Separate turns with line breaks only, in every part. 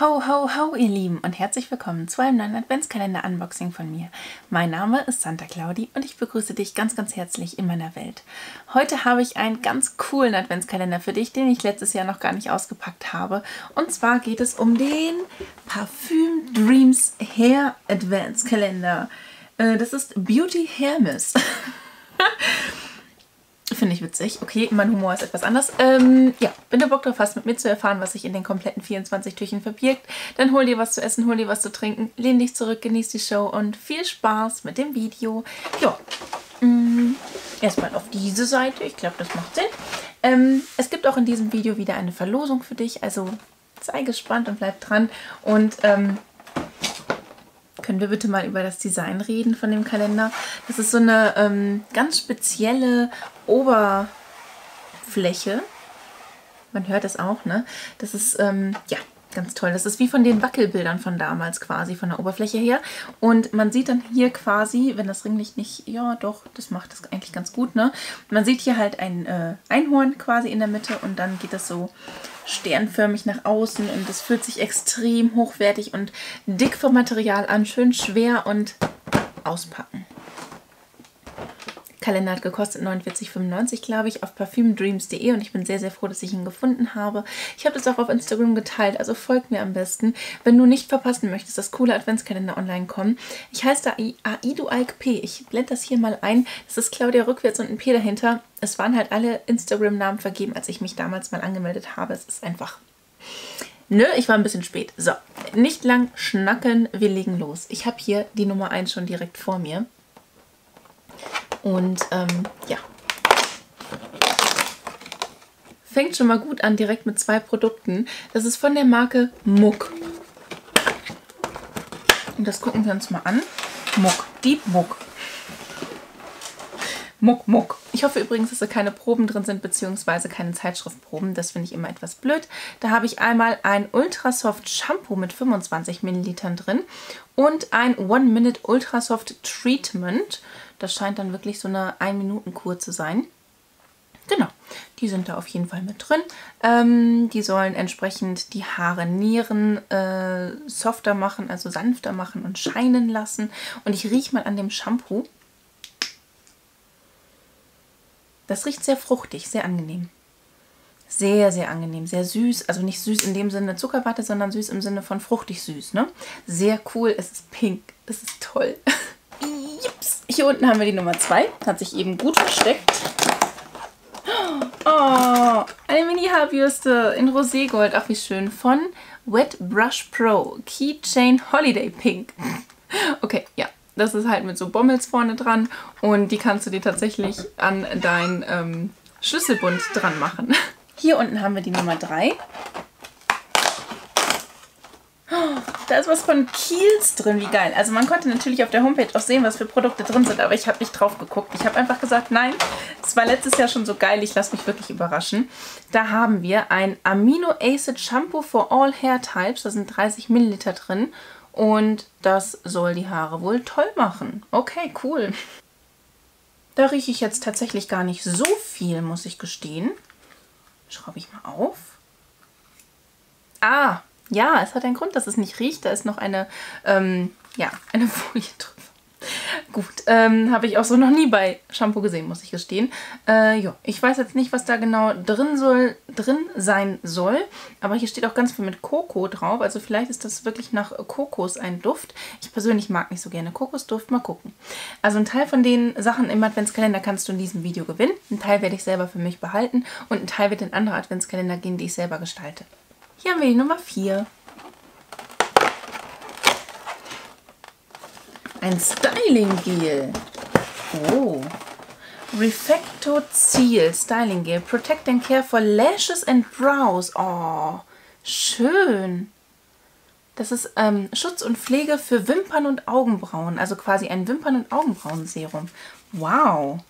Ho, ho, ho, ihr Lieben und herzlich willkommen zu einem neuen Adventskalender-Unboxing von mir. Mein Name ist Santa Claudi und ich begrüße dich ganz, ganz herzlich in meiner Welt. Heute habe ich einen ganz coolen Adventskalender für dich, den ich letztes Jahr noch gar nicht ausgepackt habe. Und zwar geht es um den Parfüm Dreams Hair Adventskalender. Äh, das ist Beauty Hair Mist. Finde ich witzig. Okay, mein Humor ist etwas anders. Ähm, ja, wenn du Bock drauf hast, mit mir zu erfahren, was sich in den kompletten 24 Türchen verbirgt, dann hol dir was zu essen, hol dir was zu trinken, lehn dich zurück, genieß die Show und viel Spaß mit dem Video. Ja, mm, erstmal auf diese Seite. Ich glaube, das macht Sinn. Ähm, es gibt auch in diesem Video wieder eine Verlosung für dich, also sei gespannt und bleib dran. Und ähm, können wir bitte mal über das Design reden von dem Kalender? Das ist so eine ähm, ganz spezielle Oberfläche. Man hört es auch, ne? Das ist, ähm, ja, ganz toll. Das ist wie von den Wackelbildern von damals quasi, von der Oberfläche her. Und man sieht dann hier quasi, wenn das Ringlicht nicht, ja doch, das macht das eigentlich ganz gut, ne? Man sieht hier halt ein äh, Einhorn quasi in der Mitte und dann geht das so sternförmig nach außen und es fühlt sich extrem hochwertig und dick vom Material an, schön schwer und auspacken. Kalender hat gekostet 49,95 glaube ich auf parfümdreams.de und ich bin sehr, sehr froh, dass ich ihn gefunden habe. Ich habe das auch auf Instagram geteilt, also folgt mir am besten, wenn du nicht verpassen möchtest, dass coole Adventskalender online kommen. Ich heiße da Aidu P. Ich blende das hier mal ein. Das ist Claudia rückwärts und ein P dahinter. Es waren halt alle Instagram-Namen vergeben, als ich mich damals mal angemeldet habe. Es ist einfach... Nö, ich war ein bisschen spät. So, nicht lang schnacken, wir legen los. Ich habe hier die Nummer 1 schon direkt vor mir. Und ähm, ja, fängt schon mal gut an, direkt mit zwei Produkten. Das ist von der Marke Muck. Und das gucken wir uns mal an. Muck, Deep Muck. Muck, Muck. Ich hoffe übrigens, dass da keine Proben drin sind, beziehungsweise keine Zeitschriftproben. Das finde ich immer etwas blöd. Da habe ich einmal ein Ultrasoft Shampoo mit 25 Millilitern drin und ein One Minute Ultrasoft Treatment. Das scheint dann wirklich so eine 1-Minuten-Kur zu sein. Genau, die sind da auf jeden Fall mit drin. Ähm, die sollen entsprechend die Haare nieren, äh, softer machen, also sanfter machen und scheinen lassen. Und ich rieche mal an dem Shampoo. Das riecht sehr fruchtig, sehr angenehm. Sehr, sehr angenehm, sehr süß. Also nicht süß in dem Sinne Zuckerwatte, sondern süß im Sinne von fruchtig süß. Ne? Sehr cool. Es ist pink. Es ist toll. Jups. Hier unten haben wir die Nummer 2. Hat sich eben gut versteckt. Oh, eine Mini-Haarbürste in Roségold. Ach, wie schön. Von Wet Brush Pro Keychain Holiday Pink. Okay, ja. Das ist halt mit so Bommels vorne dran und die kannst du dir tatsächlich an dein ähm, Schlüsselbund dran machen. Hier unten haben wir die Nummer 3. da ist was von Kiels drin, wie geil. Also man konnte natürlich auf der Homepage auch sehen, was für Produkte drin sind, aber ich habe nicht drauf geguckt. Ich habe einfach gesagt, nein, es war letztes Jahr schon so geil, ich lasse mich wirklich überraschen. Da haben wir ein Amino Acid Shampoo for All Hair Types, da sind 30 Milliliter drin und das soll die Haare wohl toll machen. Okay, cool. Da rieche ich jetzt tatsächlich gar nicht so viel, muss ich gestehen. Schraube ich mal auf. Ah, ja, es hat einen Grund, dass es nicht riecht. Da ist noch eine, ähm, ja, eine Folie drüber. Gut, ähm, habe ich auch so noch nie bei Shampoo gesehen, muss ich gestehen. Äh, ja, ich weiß jetzt nicht, was da genau drin, soll, drin sein soll, aber hier steht auch ganz viel mit Koko drauf, also vielleicht ist das wirklich nach Kokos ein Duft. Ich persönlich mag nicht so gerne Kokosduft, mal gucken. Also ein Teil von den Sachen im Adventskalender kannst du in diesem Video gewinnen, ein Teil werde ich selber für mich behalten und ein Teil wird in andere Adventskalender gehen, die ich selber gestalte. Hier haben wir die Nummer 4. Ein Styling Gel. Oh. Refecto Seal Styling Gel. Protect and Care for Lashes and Brows. Oh, schön. Das ist ähm, Schutz und Pflege für Wimpern und Augenbrauen. Also quasi ein Wimpern- und Augenbrauenserum. Wow.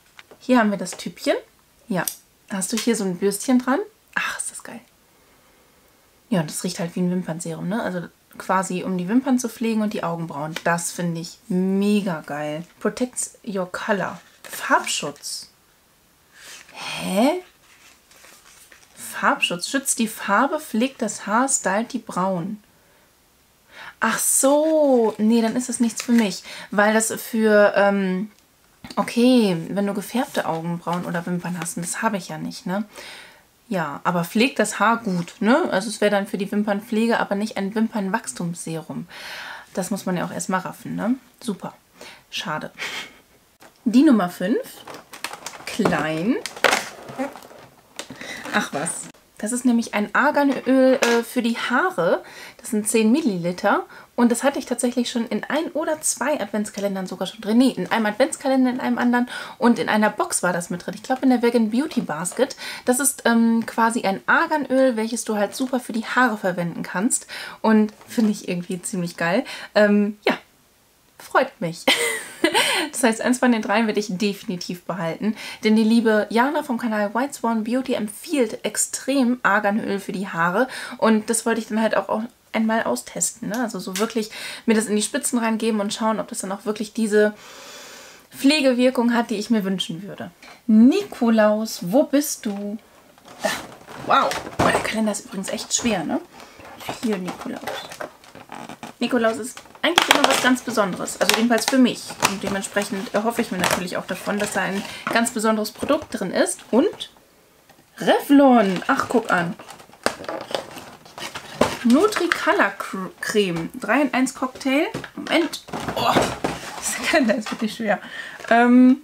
Hier haben wir das Typchen. Ja. Hast du hier so ein Bürstchen dran? Ach, ist das geil. Ja, und das riecht halt wie ein Wimpernserum, ne? Also quasi um die Wimpern zu pflegen und die Augenbrauen. Das finde ich mega geil. Protects your color. Farbschutz. Hä? Farbschutz. Schützt die Farbe, pflegt das Haar, stylt die Brauen. Ach so, nee, dann ist das nichts für mich, weil das für, ähm, okay, wenn du gefärbte Augenbrauen oder Wimpern hast, das habe ich ja nicht, ne? Ja, aber pflegt das Haar gut, ne? Also es wäre dann für die Wimpernpflege, aber nicht ein Wimpernwachstumsserum. Das muss man ja auch erstmal raffen, ne? Super. Schade. Die Nummer 5. Klein. Ach was. Das ist nämlich ein Arganöl äh, für die Haare. Das sind 10 Milliliter. Und das hatte ich tatsächlich schon in ein oder zwei Adventskalendern sogar schon drin. Nee, in einem Adventskalender, in einem anderen. Und in einer Box war das mit drin. Ich glaube in der Vegan Beauty Basket. Das ist ähm, quasi ein Arganöl, welches du halt super für die Haare verwenden kannst. Und finde ich irgendwie ziemlich geil. Ähm, ja, freut mich. das heißt, eins von den dreien werde ich definitiv behalten. Denn die liebe Jana vom Kanal White Swan Beauty empfiehlt extrem Arganöl für die Haare. Und das wollte ich dann halt auch einmal austesten. Ne? Also so wirklich mir das in die Spitzen reingeben und schauen, ob das dann auch wirklich diese Pflegewirkung hat, die ich mir wünschen würde. Nikolaus, wo bist du? Da. Wow. Oh, der Kalender ist übrigens echt schwer, ne? Hier, Nikolaus. Nikolaus ist eigentlich immer was ganz Besonderes. Also jedenfalls für mich. Und dementsprechend erhoffe ich mir natürlich auch davon, dass da ein ganz besonderes Produkt drin ist. Und Revlon. Ach, guck an. Nutri-Color Creme. 3 in 1 Cocktail. Moment. Oh, das ist wirklich schwer. Ähm,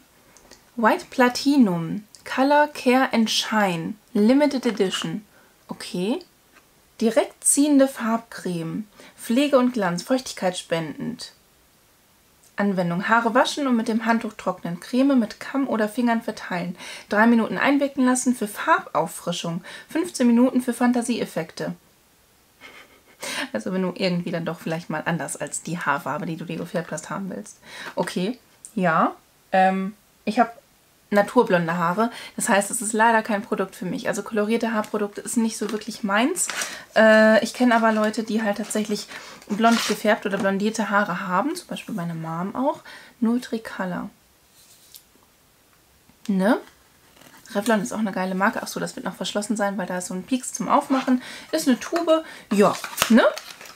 White Platinum. Color Care and Shine. Limited Edition. Okay. Direkt ziehende Farbcreme. Pflege und Glanz, feuchtigkeitsspendend. Anwendung. Haare waschen und mit dem Handtuch trocknen. Creme mit Kamm oder Fingern verteilen. Drei Minuten einwirken lassen für Farbauffrischung. 15 Minuten für Fantasieeffekte. Also wenn du irgendwie dann doch vielleicht mal anders als die Haarfarbe, die du dir gefärbt hast, haben willst. Okay, ja. Ähm, ich habe naturblonde Haare. Das heißt, es ist leider kein Produkt für mich. Also kolorierte Haarprodukte ist nicht so wirklich meins. Äh, ich kenne aber Leute, die halt tatsächlich blond gefärbt oder blondierte Haare haben. Zum Beispiel meine Mom auch. Nutri-Color. Ne? Revlon ist auch eine geile Marke. Achso, das wird noch verschlossen sein, weil da ist so ein Pieks zum Aufmachen. Ist eine Tube. Ja, ne?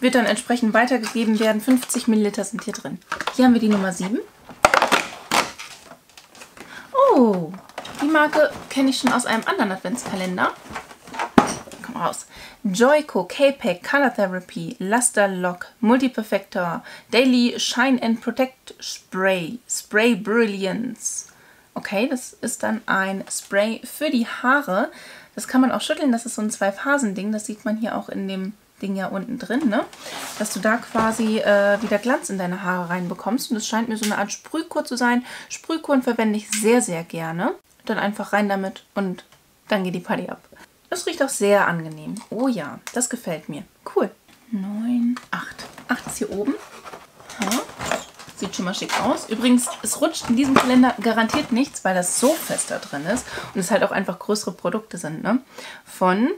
Wird dann entsprechend weitergegeben werden. 50 Milliliter sind hier drin. Hier haben wir die Nummer 7. Oh, die Marke kenne ich schon aus einem anderen Adventskalender. Komm raus. Joico, K-Pack, Color Therapy, Luster Lock, Multi-Perfector, Daily Shine and Protect Spray, Spray Brilliance. Okay, das ist dann ein Spray für die Haare. Das kann man auch schütteln, das ist so ein Zwei-Phasen-Ding. Das sieht man hier auch in dem Ding ja unten drin, ne? Dass du da quasi äh, wieder Glanz in deine Haare reinbekommst. Und das scheint mir so eine Art Sprühkur zu sein. Sprühkuren verwende ich sehr, sehr gerne. Dann einfach rein damit und dann geht die Party ab. Das riecht auch sehr angenehm. Oh ja, das gefällt mir. Cool. 9, 8. 8 ist hier oben. Ja. Sieht schon mal schick aus. Übrigens, es rutscht in diesem Kalender garantiert nichts, weil das so fest da drin ist. Und es halt auch einfach größere Produkte sind, ne? Von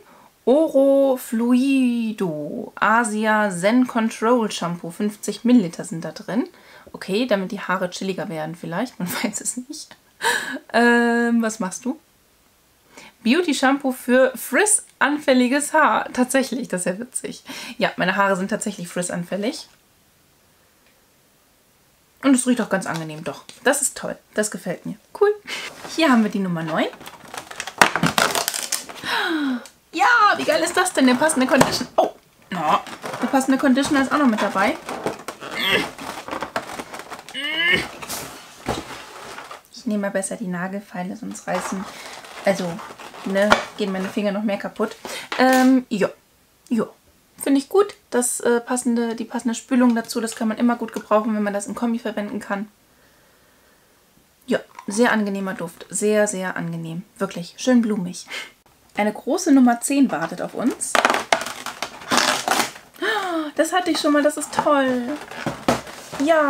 Oro Fluido Asia Zen Control Shampoo. 50 Milliliter sind da drin. Okay, damit die Haare chilliger werden vielleicht. Man weiß es nicht. ähm, was machst du? Beauty Shampoo für frizz-anfälliges Haar. Tatsächlich, das ist ja witzig. Ja, meine Haare sind tatsächlich frizz-anfällig. Und es riecht auch ganz angenehm. Doch, das ist toll. Das gefällt mir. Cool. Hier haben wir die Nummer 9. Ja, wie geil ist das denn? Der passende Condition. Oh, no. der passende Conditioner ist auch noch mit dabei. Ich nehme mal besser die Nagelfeile, sonst reißen, also, ne, gehen meine Finger noch mehr kaputt. Ähm, ja, ja. Finde ich gut, das äh, passende, die passende Spülung dazu. Das kann man immer gut gebrauchen, wenn man das im Kombi verwenden kann. Ja, sehr angenehmer Duft. Sehr, sehr angenehm. Wirklich, schön blumig. Eine große Nummer 10 wartet auf uns. Das hatte ich schon mal, das ist toll. Ja,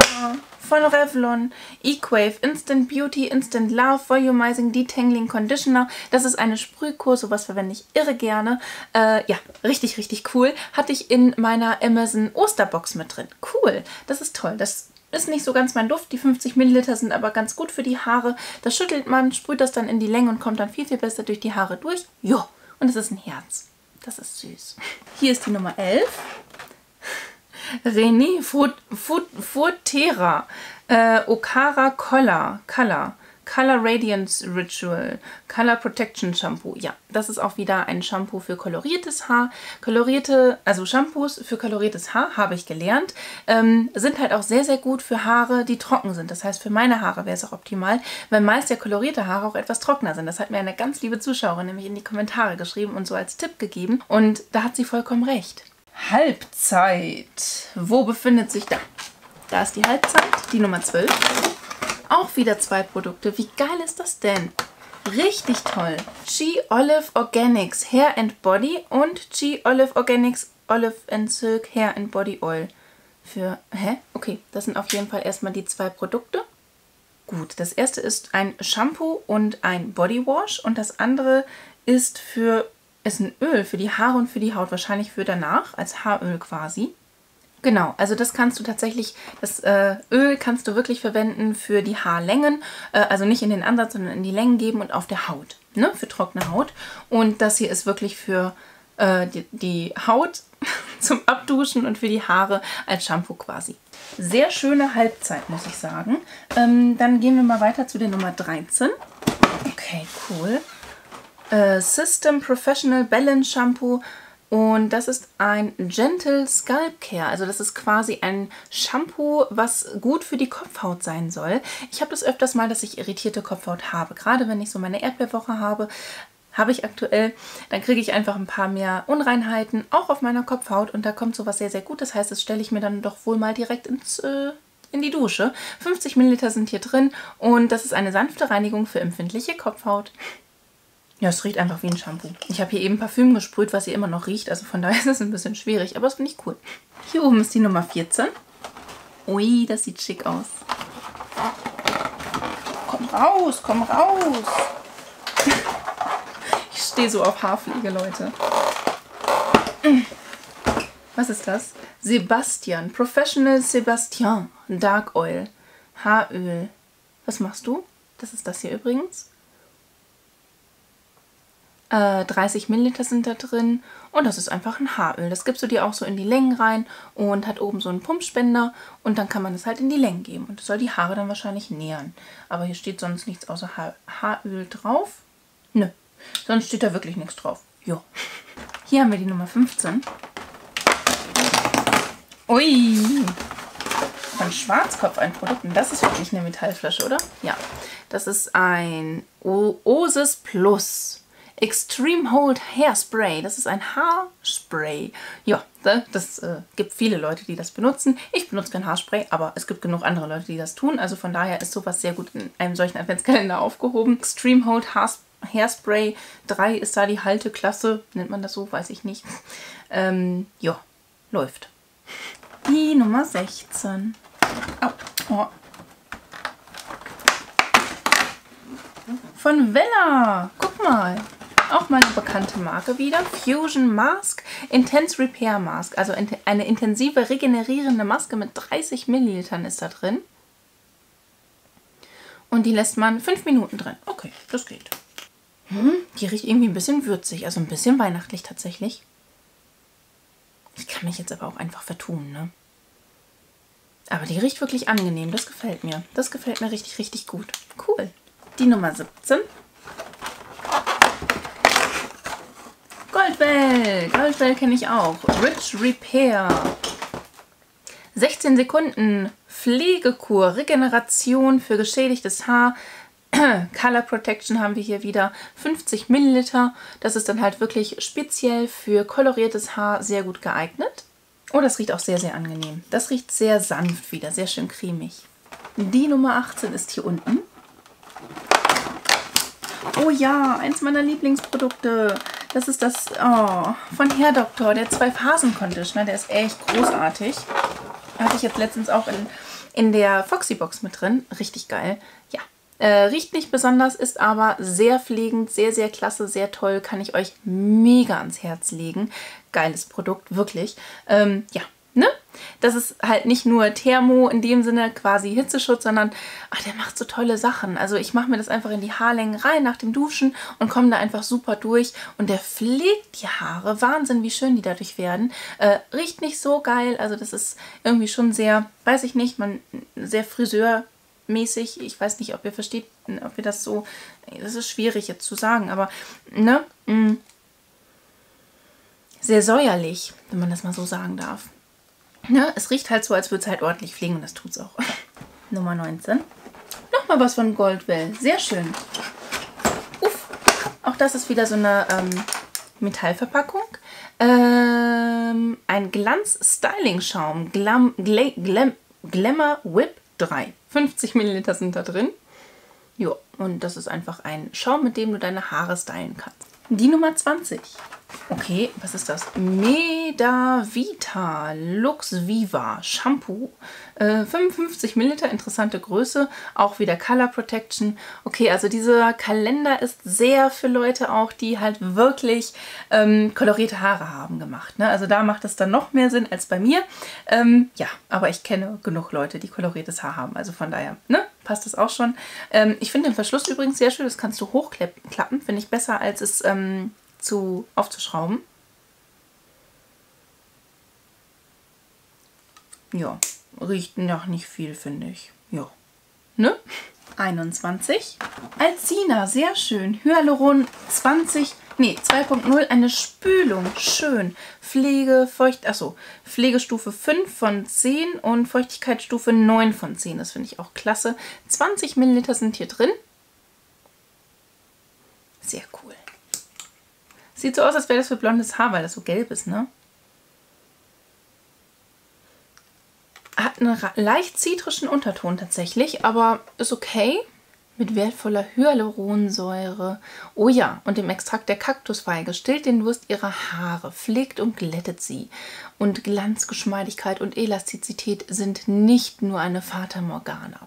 von Revlon. Equave Instant Beauty Instant Love Volumizing Detangling Conditioner. Das ist eine Sprühkur, sowas verwende ich irre gerne. Äh, ja, richtig, richtig cool. Hatte ich in meiner Amazon Osterbox mit drin. Cool, das ist toll. Das ist nicht so ganz mein Duft. Die 50 Milliliter sind aber ganz gut für die Haare. Das schüttelt man, sprüht das dann in die Länge und kommt dann viel, viel besser durch die Haare durch. Jo, und es ist ein Herz. Das ist süß. Hier ist die Nummer 11. René Futera. Äh, Okara Color. Color. Color Radiance Ritual, Color Protection Shampoo. Ja, das ist auch wieder ein Shampoo für koloriertes Haar. Kolorierte, also Shampoos für koloriertes Haar, habe ich gelernt, ähm, sind halt auch sehr, sehr gut für Haare, die trocken sind. Das heißt, für meine Haare wäre es auch optimal, weil meist ja kolorierte Haare auch etwas trockener sind. Das hat mir eine ganz liebe Zuschauerin nämlich in die Kommentare geschrieben und so als Tipp gegeben. Und da hat sie vollkommen recht. Halbzeit. Wo befindet sich da? Da ist die Halbzeit, die Nummer 12. Auch wieder zwei Produkte. Wie geil ist das denn? Richtig toll. G Olive Organics Hair and Body und G Olive Organics Olive and Silk Hair and Body Oil. Für, hä? Okay, das sind auf jeden Fall erstmal die zwei Produkte. Gut, das erste ist ein Shampoo und ein Body Wash und das andere ist für, ist ein Öl für die Haare und für die Haut, wahrscheinlich für danach, als Haaröl quasi. Genau, also das kannst du tatsächlich, das äh, Öl kannst du wirklich verwenden für die Haarlängen, äh, also nicht in den Ansatz, sondern in die Längen geben und auf der Haut, ne, für trockene Haut. Und das hier ist wirklich für äh, die, die Haut zum Abduschen und für die Haare als Shampoo quasi. Sehr schöne Halbzeit, muss ich sagen. Ähm, dann gehen wir mal weiter zu der Nummer 13. Okay, cool. Äh, System Professional Balance Shampoo und das ist ein Gentle Scalp Care. Also das ist quasi ein Shampoo, was gut für die Kopfhaut sein soll. Ich habe das öfters mal, dass ich irritierte Kopfhaut habe. Gerade wenn ich so meine Erdbeerwoche habe, habe ich aktuell, dann kriege ich einfach ein paar mehr Unreinheiten, auch auf meiner Kopfhaut. Und da kommt sowas sehr, sehr gut. Das heißt, das stelle ich mir dann doch wohl mal direkt ins... Äh, in die Dusche. 50 Milliliter sind hier drin und das ist eine sanfte Reinigung für empfindliche Kopfhaut. Ja, es riecht einfach wie ein Shampoo. Ich habe hier eben Parfüm gesprüht, was hier immer noch riecht. Also von daher ist es ein bisschen schwierig, aber das finde ich cool. Hier oben ist die Nummer 14. Ui, das sieht schick aus. Komm raus, komm raus. Ich stehe so auf Haarpflege, Leute. Was ist das? Sebastian. Professional Sebastian. Dark Oil. Haaröl. Was machst du? Das ist das hier übrigens. 30 äh, Milliliter sind da drin und das ist einfach ein Haaröl. Das gibst du dir auch so in die Längen rein und hat oben so einen Pumpspender und dann kann man das halt in die Längen geben und das soll die Haare dann wahrscheinlich nähern. Aber hier steht sonst nichts außer ha Haaröl drauf. Nö, sonst steht da wirklich nichts drauf. Jo. Hier haben wir die Nummer 15. Ui! Von Schwarzkopf ein Produkt. Und das ist wirklich eine Metallflasche, oder? Ja. Das ist ein o Osis Plus. Extreme Hold Hairspray. Das ist ein Haarspray. Ja, das äh, gibt viele Leute, die das benutzen. Ich benutze kein Haarspray, aber es gibt genug andere Leute, die das tun. Also von daher ist sowas sehr gut in einem solchen Adventskalender aufgehoben. Extreme Hold Hairspray 3 ist da die Halteklasse. Nennt man das so? Weiß ich nicht. Ähm, ja, läuft. Die Nummer 16. Oh, oh. Von Vella. Guck mal. Auch mal eine bekannte Marke wieder. Fusion Mask Intense Repair Mask. Also eine intensive regenerierende Maske mit 30 Millilitern ist da drin. Und die lässt man 5 Minuten drin. Okay, das geht. Hm, die riecht irgendwie ein bisschen würzig. Also ein bisschen weihnachtlich tatsächlich. Ich kann mich jetzt aber auch einfach vertun, ne? Aber die riecht wirklich angenehm. Das gefällt mir. Das gefällt mir richtig, richtig gut. Cool. Die Nummer 17 Goldwell. Goldwell kenne ich auch. Rich Repair. 16 Sekunden Pflegekur, Regeneration für geschädigtes Haar. Color Protection haben wir hier wieder 50 Milliliter. Das ist dann halt wirklich speziell für koloriertes Haar sehr gut geeignet. Oh, das riecht auch sehr, sehr angenehm. Das riecht sehr sanft wieder, sehr schön cremig. Die Nummer 18 ist hier unten. Oh ja, eins meiner Lieblingsprodukte. Das ist das oh, von Herr Doktor, der Zwei-Phasen-Conditioner. Der ist echt großartig. Hatte ich jetzt letztens auch in, in der Foxy-Box mit drin. Richtig geil. Ja, äh, riecht nicht besonders, ist aber sehr pflegend, sehr, sehr klasse, sehr toll. Kann ich euch mega ans Herz legen. Geiles Produkt, wirklich. Ähm, ja, ne? das ist halt nicht nur Thermo in dem Sinne quasi Hitzeschutz, sondern ach, der macht so tolle Sachen. Also ich mache mir das einfach in die Haarlängen rein nach dem Duschen und komme da einfach super durch. Und der pflegt die Haare. Wahnsinn, wie schön die dadurch werden. Äh, riecht nicht so geil. Also das ist irgendwie schon sehr, weiß ich nicht, man sehr friseurmäßig. Ich weiß nicht, ob ihr versteht, ob ihr das so, das ist schwierig jetzt zu sagen, aber ne, mm, sehr säuerlich, wenn man das mal so sagen darf. Ne? Es riecht halt so, als würde es halt ordentlich fliegen und das tut es auch. Nummer 19. Nochmal was von Goldwell. Sehr schön. Uff. Auch das ist wieder so eine ähm, Metallverpackung. Ähm, ein Glanz-Styling-Schaum. Glam, Gla Glam, Glamour Whip 3. 50 Milliliter sind da drin. Jo, und das ist einfach ein Schaum, mit dem du deine Haare stylen kannst. Die Nummer 20. Okay, was ist das? Medavita Lux Viva Shampoo. Äh, 55 Milliliter, interessante Größe. Auch wieder Color Protection. Okay, also dieser Kalender ist sehr für Leute auch, die halt wirklich ähm, kolorierte Haare haben gemacht. Ne? Also da macht es dann noch mehr Sinn als bei mir. Ähm, ja, aber ich kenne genug Leute, die koloriertes Haar haben. Also von daher, ne? Passt das auch schon. Ähm, ich finde den Verschluss übrigens sehr schön. Das kannst du hochklappen. Finde ich besser, als es ähm, zu, aufzuschrauben. Ja, riecht noch nicht viel, finde ich. Ja. Ne? 21. Alcina, sehr schön. Hyaluron 20, nee, 2.0, eine Spülung, schön. Pflege, Feucht, achso, Pflegestufe 5 von 10 und Feuchtigkeitsstufe 9 von 10. Das finde ich auch klasse. 20 Milliliter sind hier drin. Sehr cool. Sieht so aus, als wäre das für blondes Haar, weil das so gelb ist, ne? Hat einen leicht zitrischen Unterton tatsächlich, aber ist okay. Mit wertvoller Hyaluronsäure. Oh ja, und dem Extrakt der Kaktusfeige stillt den Durst ihrer Haare, pflegt und glättet sie. Und Glanz, Geschmeidigkeit und Elastizität sind nicht nur eine Fata Morgana.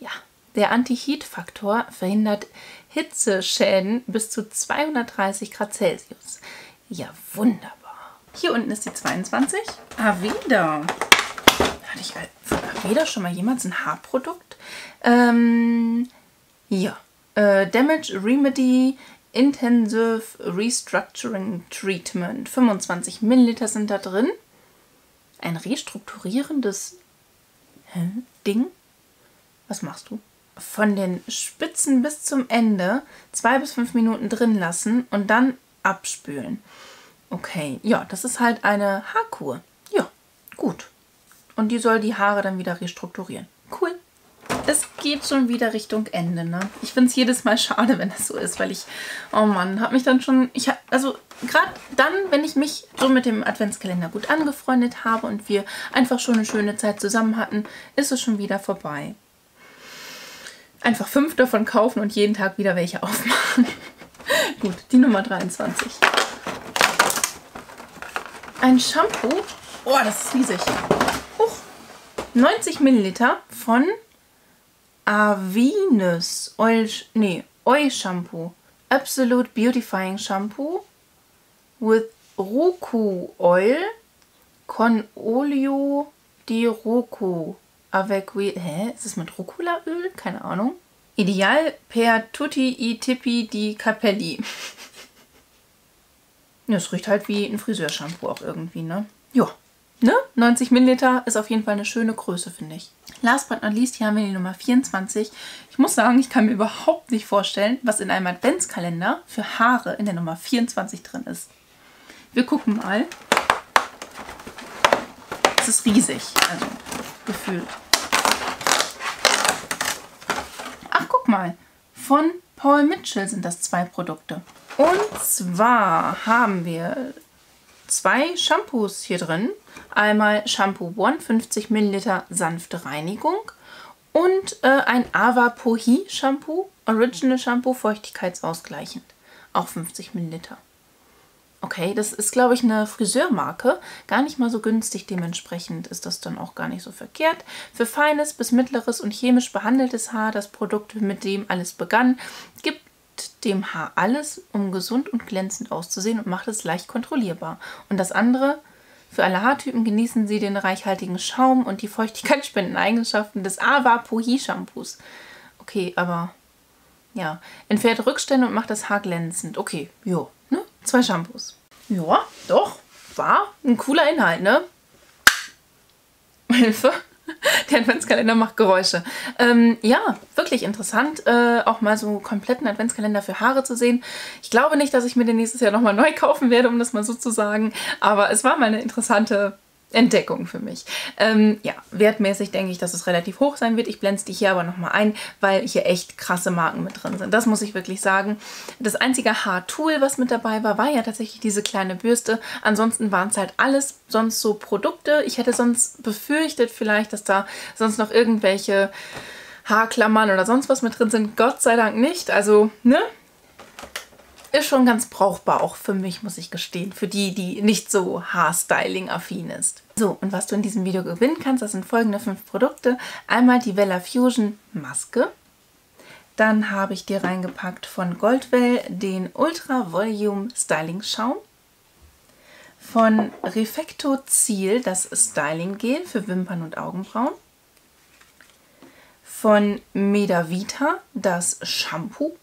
Ja, der Anti-Heat-Faktor verhindert Hitzeschäden bis zu 230 Grad Celsius. Ja, wunderbar. Hier unten ist die 22. Aveda. Hatte ich von Aveda schon mal jemals ein Haarprodukt? Ähm, ja. Äh, Damage Remedy Intensive Restructuring Treatment. 25 Milliliter sind da drin. Ein restrukturierendes Hä? Ding. Was machst du? von den Spitzen bis zum Ende zwei bis fünf Minuten drin lassen und dann abspülen. Okay, ja, das ist halt eine Haarkur. Ja, gut. Und die soll die Haare dann wieder restrukturieren. Cool. Es geht schon wieder Richtung Ende, ne? Ich finde es jedes Mal schade, wenn das so ist, weil ich, oh Mann, habe mich dann schon, ich also gerade dann, wenn ich mich so mit dem Adventskalender gut angefreundet habe und wir einfach schon eine schöne Zeit zusammen hatten, ist es schon wieder vorbei einfach fünf davon kaufen und jeden Tag wieder welche aufmachen. Gut, die Nummer 23. Ein Shampoo. Oh, das ist riesig. Huch. 90 Milliliter von Avines Oil, nee, Oil Shampoo. Absolute Beautifying Shampoo with Roku Oil con Olio di Roku avec Hä? Ist es mit Rucola-Öl? Keine Ahnung. Ideal per tutti i tippi di capelli. ja, es riecht halt wie ein Friseurshampoo auch irgendwie, ne? Ja. Ne? 90 Milliliter ist auf jeden Fall eine schöne Größe, finde ich. Last but not least, hier haben wir die Nummer 24. Ich muss sagen, ich kann mir überhaupt nicht vorstellen, was in einem Adventskalender für Haare in der Nummer 24 drin ist. Wir gucken mal. Es ist riesig, also gefühlt. guck mal, von Paul Mitchell sind das zwei Produkte. Und zwar haben wir zwei Shampoos hier drin. Einmal Shampoo One, 50 Milliliter sanfte Reinigung und äh, ein Ava Pohi Shampoo, Original Shampoo, feuchtigkeitsausgleichend, auch 50 Milliliter. Okay, das ist, glaube ich, eine Friseurmarke. Gar nicht mal so günstig. Dementsprechend ist das dann auch gar nicht so verkehrt. Für feines bis mittleres und chemisch behandeltes Haar, das Produkt, mit dem alles begann, gibt dem Haar alles, um gesund und glänzend auszusehen und macht es leicht kontrollierbar. Und das andere Für alle Haartypen genießen Sie den reichhaltigen Schaum und die feuchtigkeitsspendenden Eigenschaften des Ava Pohi Shampoos. Okay, aber ja, entfernt Rückstände und macht das Haar glänzend. Okay, jo, ne? Zwei Shampoos. Ja, doch, war ein cooler Inhalt, ne? Hilfe. Der Adventskalender macht Geräusche. Ähm, ja, wirklich interessant, äh, auch mal so einen kompletten Adventskalender für Haare zu sehen. Ich glaube nicht, dass ich mir den nächstes Jahr nochmal neu kaufen werde, um das mal so zu sagen. Aber es war mal eine interessante Entdeckung für mich. Ähm, ja, wertmäßig denke ich, dass es relativ hoch sein wird. Ich blende die hier aber nochmal ein, weil hier echt krasse Marken mit drin sind. Das muss ich wirklich sagen. Das einzige Haartool, was mit dabei war, war ja tatsächlich diese kleine Bürste. Ansonsten waren es halt alles sonst so Produkte. Ich hätte sonst befürchtet vielleicht, dass da sonst noch irgendwelche Haarklammern oder sonst was mit drin sind. Gott sei Dank nicht. Also, ne? Ist schon ganz brauchbar, auch für mich, muss ich gestehen. Für die, die nicht so Haarstyling-affin ist. So, und was du in diesem Video gewinnen kannst, das sind folgende fünf Produkte. Einmal die Vella Fusion Maske. Dann habe ich dir reingepackt von Goldwell den Ultra Volume Styling Schaum. Von Refecto Ziel das Styling Gel für Wimpern und Augenbrauen. Von Medavita das Shampoo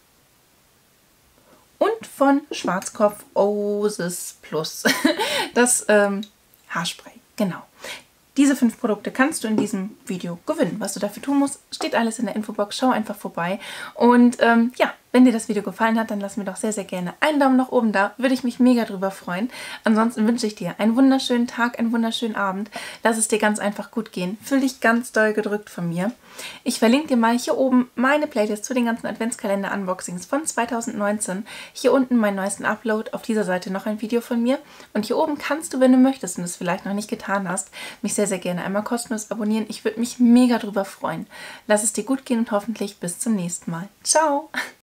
und von Schwarzkopf Osis Plus das ähm, Haarspray. Genau. Diese fünf Produkte kannst du in diesem Video gewinnen. Was du dafür tun musst, steht alles in der Infobox. Schau einfach vorbei. Und ähm, ja, wenn dir das Video gefallen hat, dann lass mir doch sehr, sehr gerne einen Daumen nach oben da. Würde ich mich mega drüber freuen. Ansonsten wünsche ich dir einen wunderschönen Tag, einen wunderschönen Abend. Lass es dir ganz einfach gut gehen. Fühl dich ganz doll gedrückt von mir. Ich verlinke dir mal hier oben meine Playlist zu den ganzen Adventskalender-Unboxings von 2019. Hier unten meinen neuesten Upload. Auf dieser Seite noch ein Video von mir. Und hier oben kannst du, wenn du möchtest und es vielleicht noch nicht getan hast, mich sehr, sehr gerne einmal kostenlos abonnieren. Ich würde mich mega drüber freuen. Lass es dir gut gehen und hoffentlich bis zum nächsten Mal. Ciao!